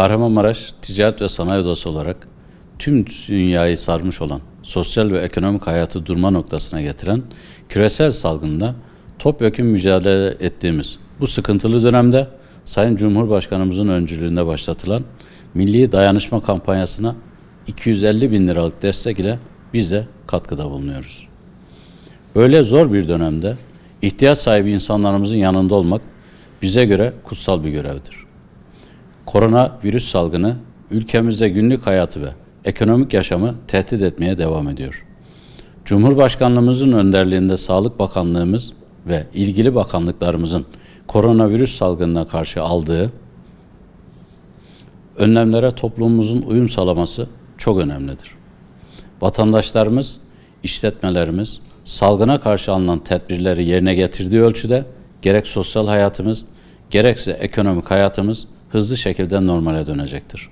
Kahramanmaraş Ticaret ve Sanayi Odası olarak tüm dünyayı sarmış olan sosyal ve ekonomik hayatı durma noktasına getiren küresel salgında topyekun mücadele ettiğimiz bu sıkıntılı dönemde Sayın Cumhurbaşkanımızın öncülüğünde başlatılan Milli Dayanışma Kampanyasına 250 bin liralık destek ile biz de katkıda bulunuyoruz. Böyle zor bir dönemde ihtiyaç sahibi insanlarımızın yanında olmak bize göre kutsal bir görevdir. Korona virüs salgını ülkemizde günlük hayatı ve ekonomik yaşamı tehdit etmeye devam ediyor. Cumhurbaşkanlığımızın önderliğinde Sağlık Bakanlığımız ve ilgili bakanlıklarımızın koronavirüs salgınına karşı aldığı önlemlere toplumumuzun uyum sağlaması çok önemlidir. Vatandaşlarımız, işletmelerimiz salgına karşı alınan tedbirleri yerine getirdiği ölçüde gerek sosyal hayatımız gerekse ekonomik hayatımız hızlı şekilde normale dönecektir.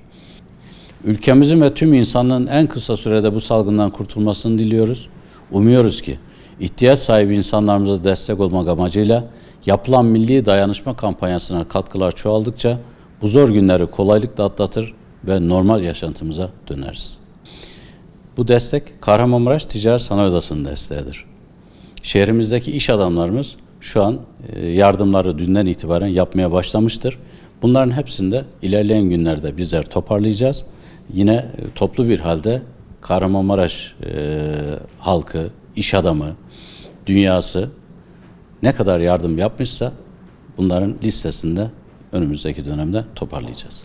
Ülkemizin ve tüm insanlığın en kısa sürede bu salgından kurtulmasını diliyoruz. Umuyoruz ki ihtiyaç sahibi insanlarımıza destek olmak amacıyla yapılan milli dayanışma kampanyasına katkılar çoğaldıkça bu zor günleri kolaylıkla atlatır ve normal yaşantımıza döneriz. Bu destek Kahramanmaraş Ticaret Sanayi Odası'nın desteğidir. Şehrimizdeki iş adamlarımız şu an e, yardımları dünden itibaren yapmaya başlamıştır. Bunların hepsini de ilerleyen günlerde bizler toparlayacağız. Yine e, toplu bir halde Kahramanmaraş e, halkı, iş adamı, dünyası ne kadar yardım yapmışsa bunların listesinde önümüzdeki dönemde toparlayacağız.